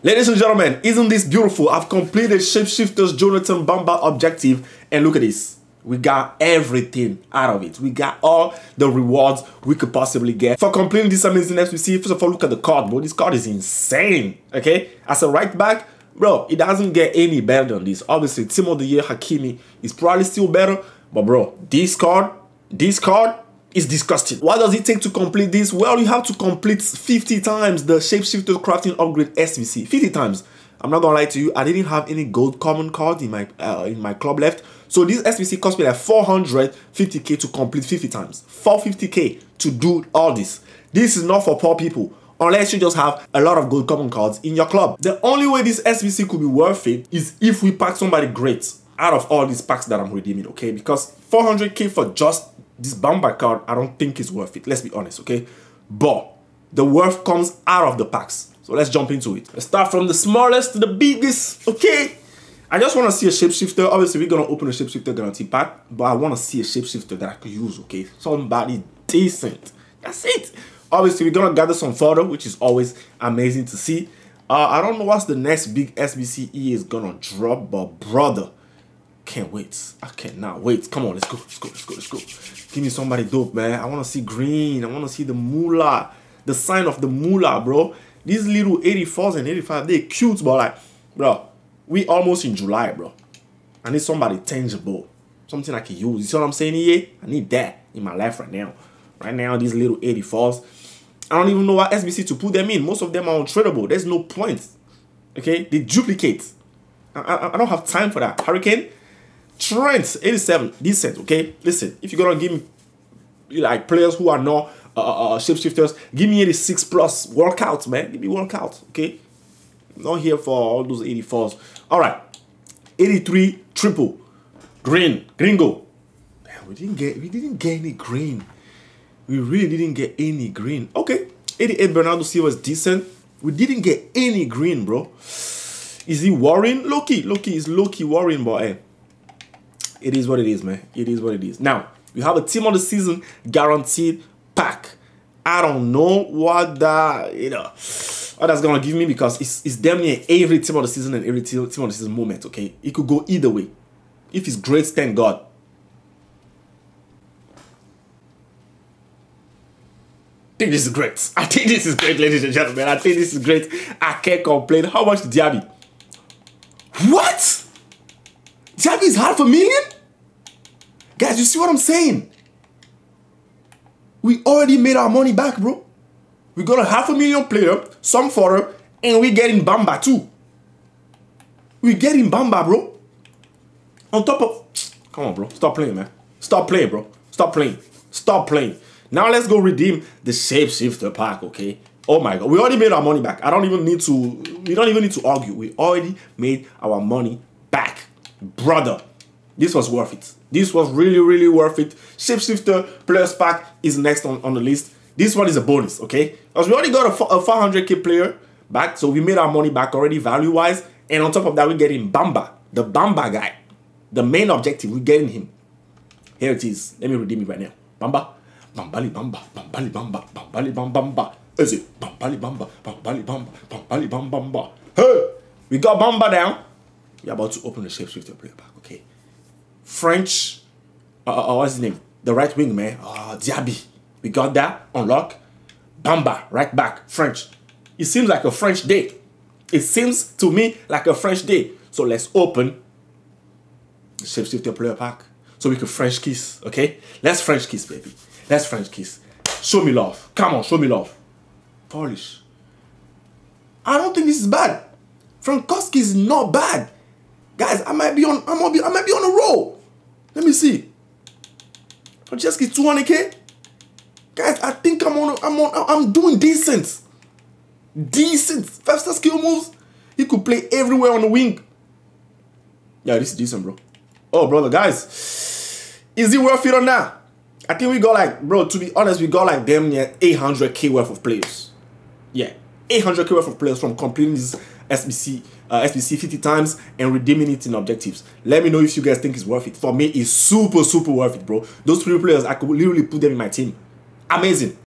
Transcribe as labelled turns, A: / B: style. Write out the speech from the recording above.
A: Ladies and gentlemen, isn't this beautiful? I've completed Shapeshifters Jonathan Bamba objective and look at this. We got everything out of it. We got all the rewards we could possibly get for completing this amazing SBC. First of all, look at the card, bro. This card is insane, okay? As a right back, bro, it doesn't get any better than this. Obviously, Team of the Year Hakimi is probably still better, but bro, this card, this card, is disgusting. What does it take to complete this? Well, you have to complete 50 times the Shapeshifter Crafting Upgrade SBC. 50 times. I'm not gonna lie to you, I didn't have any gold common card in my uh, in my club left. So this SBC cost me like 450k to complete 50 times. 450k to do all this. This is not for poor people unless you just have a lot of gold common cards in your club. The only way this SBC could be worth it is if we pack somebody great out of all these packs that I'm redeeming, okay? Because 400k for just this Bamba card, I don't think is worth it. Let's be honest, okay? But the worth comes out of the packs. So let's jump into it. Let's start from the smallest to the biggest, okay? I just want to see a shapeshifter. Obviously, we're going to open a shapeshifter guarantee pack, but I want to see a shapeshifter that I could use, okay? Somebody decent. That's it. Obviously, we're going to gather some fodder, which is always amazing to see. Uh, I don't know what's the next big SBCE is going to drop, but brother, can't wait. I cannot wait. Come on, let's go. Let's go. Let's go. Let's go. Give me somebody dope, man. I want to see green. I want to see the moolah. The sign of the moolah, bro. These little 84s and 85, they're cute, but like, bro, we almost in July, bro. I need somebody tangible. Something I can use. You see what I'm saying here? I need that in my life right now. Right now, these little 84s. I don't even know what SBC to put them in. Most of them are untradeable. There's no point. Okay? They duplicate. I, I, I don't have time for that. Hurricane, Trent, 87, decent, okay? Listen, if you're gonna give me like players who are not uh, uh, uh shapeshifters, give me 86 plus workouts, man. Give me workouts, okay? Not here for all those 84s. All right, 83 triple, green, gringo. Damn, we didn't get we didn't get any green. We really didn't get any green. Okay, 88 Bernardo Silva is decent. We didn't get any green, bro. Is he worrying? Loki, Loki is Loki worrying, but hey it is what it is, man. It is what it is. Now, we have a team of the season guaranteed pack. I don't know what that, you know, what that's gonna give me because it's, it's damn near every team of the season and every team of the season moment, okay? It could go either way. If it's great, thank God. I think this is great. I think this is great, ladies and gentlemen. I think this is great. I can't complain. How much did Diaby? What? Diaby is half a million? Guys, you see what I'm saying? We already made our money back, bro. We got a half a million player, some fodder, and we getting Bamba too. We getting Bamba, bro. On top of... Come on, bro. Stop playing, man. Stop playing, bro. Stop playing. Stop playing. Now let's go redeem the Shapeshifter pack, okay? Oh my God. We already made our money back. I don't even need to... We don't even need to argue. We already made our money back. Brother, this was worth it. This was really, really worth it. Shapeshifter Players Pack is next on, on the list. This one is a bonus, okay? Because we already got a, a 500k player back, so we made our money back already value-wise. And on top of that, we're getting Bamba, the Bamba guy. The main objective, we're getting him. Here it is. Let me redeem it right now. Bamba. Bambali Bamba. Bambali Bamba. Bambali Bamba. Bamba. Is it? Bambali Bamba. Bambali Bamba. Bambali Bamba. Bamba. Hey! We got Bamba down. We're about to open the shapeshifter player pack, okay? French, uh, uh, what's his name? The right wing, man. Uh, Diaby. We got that. Unlock. Bamba, right back. French. It seems like a French day. It seems to me like a French day. So let's open the shapeshifter player pack so we can French kiss, okay? Let's French kiss, baby. Let's French kiss. Show me love. Come on, show me love. Polish. I don't think this is bad. Frankowski is not bad. Guys, I might be on I might be I might be on a roll. Let me see. Franceschi 200k. Guys, I think I'm on I'm on I'm doing decent. Decent. Five star skill moves. He could play everywhere on the wing. Yeah, this is decent, bro. Oh, brother, guys. Is it worth it or not? I think we got like, bro, to be honest, we got like damn near 800k worth of players. Yeah, 800k worth of players from completing this SBC uh, SBC 50 times and redeeming it in objectives. Let me know if you guys think it's worth it. For me, it's super, super worth it, bro. Those three players, I could literally put them in my team. Amazing.